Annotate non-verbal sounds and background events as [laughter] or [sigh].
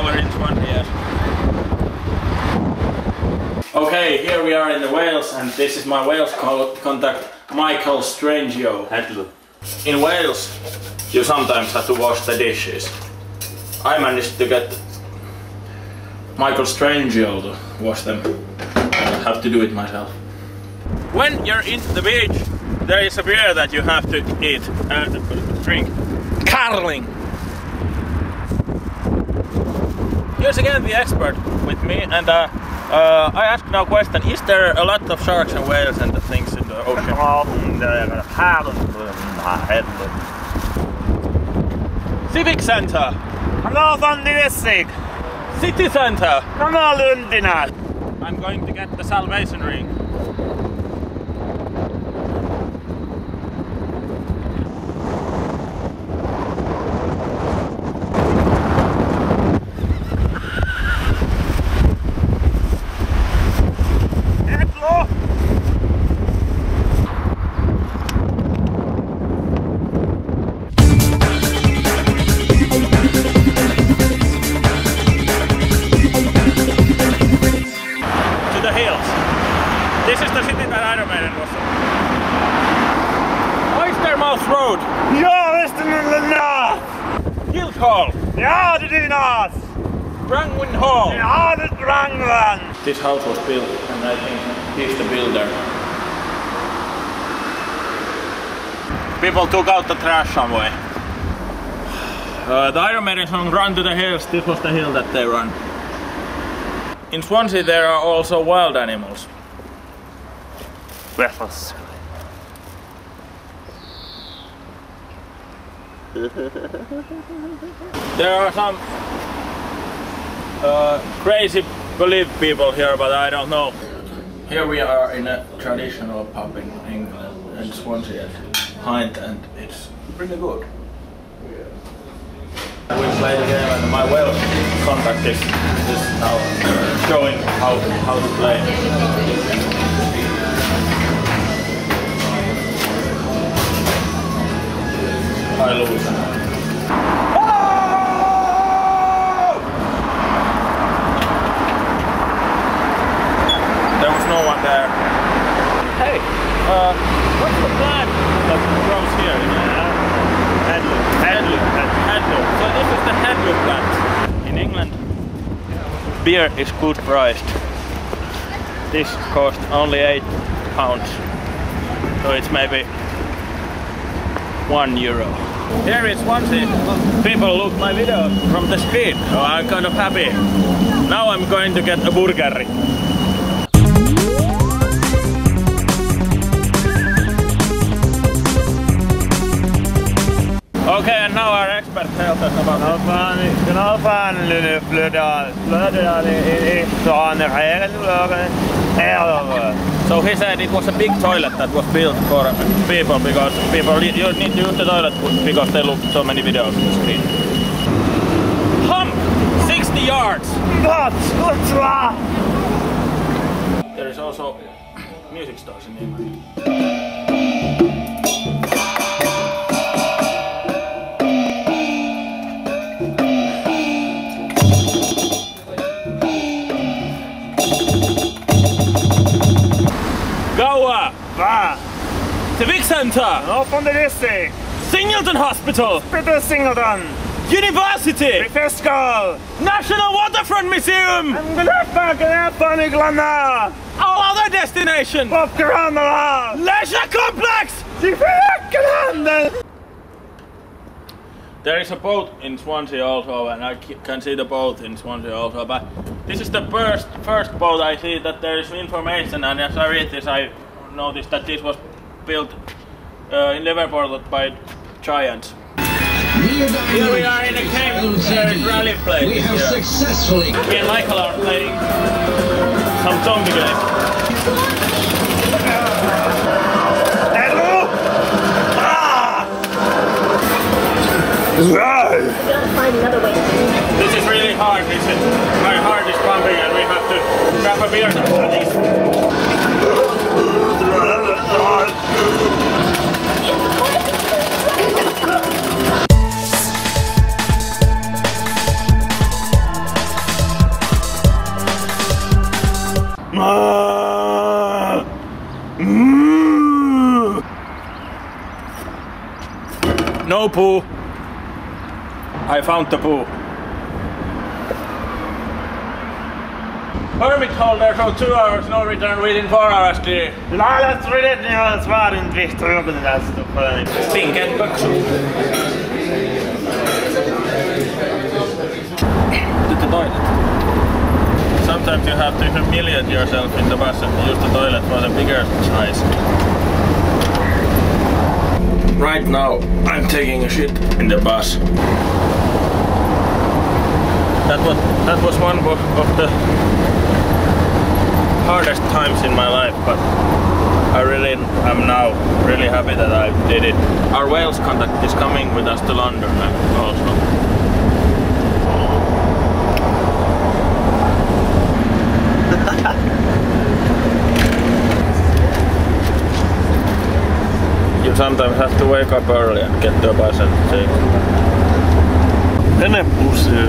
Gather Street over in Swansea, yes. Okay, here we are in the Wales, and this is my Wales co contact, Michael Strangio. Hello. In Wales, you sometimes have to wash the dishes. I managed to get Michael Strangio to wash them. I have to do it myself. When you're in the beach, there is a beer that you have to eat and drink. Carling. Here's again the expert with me, and uh, uh, I ask now a question: Is there a lot of sharks and whales and the things in the ocean? [laughs] Civic Center, Hello, Vandilessig. City Center. Hello. I'm going to get the Salvation Ring. Guildhall, Ja, det är Hall. Ja, det är This house was built and I think he's the builder. People took out the trash somewhere. [sighs] Uh, the Iron Maiden song Run to the Hills, this was the hill that they run. In Swansea there are also wild animals. Väffas. [laughs] There are some uh, crazy belief people here, but I don't know. Here we are in a traditional pub in England, in Swansea at Hind, and it's pretty good. We play the game, and my Welsh contact is, is now showing how how to play. No one there. Hey, uh, what's the plant that grows here in Hadley? Hadley. Hadley. So this is the Hadley plant. In England, beer is good priced. This cost only 8 pounds. So it's maybe 1 euro. Here is Swansea. People look my video from the street, so I'm kind of happy. Now I'm going to get a burger. Okay, and now our expert tells us about Ja, fan, den har fan lite flöda, flöda i sån här eller So he said it was a big toilet that was built for people because people you need to use the toilet because they look so many videos on the screen. Hump! 60 yards! Vad? Vad? There is also music stores in England. Civic Center! Ja, Vandilessig. Singleton Hospital! Peter Singleton. University! Fiscal. National Waterfront Museum! Gnäppa, gnäppa, nyglarna. All other destinations! Popcornarna. Leisure Complex! Till handen. There is a boat in Swansea also, and I c- can see the boat in Swansea also. But this is the first first boat I see that there is information, and as I read this, I noticed that this was built uh, in Liverpool by giants. Here we are in a cave uh, rally place. We have here. successfully Me and Michael are playing some zombie game. Hello. Ah. Gotta find another way to do it. This is really hard. Is, my heart is pumping, and we have to grab a beer at least. Mmm. No poo. I found the poo. Permit holder for two hours, no return within four hours clear. Lala, three days, you know, it's far in three, two, but that's the point. Pink Sometimes you have to humiliate yourself in the bus and use the toilet for the bigger size. Right now, I'm taking a shit in the bus. That was that was one of, the hardest times in my life, but I really am now really happy that I did it. Our Wales contact is coming with us to London uh, also. [laughs] you sometimes have to wake up early and get a bus and take. Venepussi.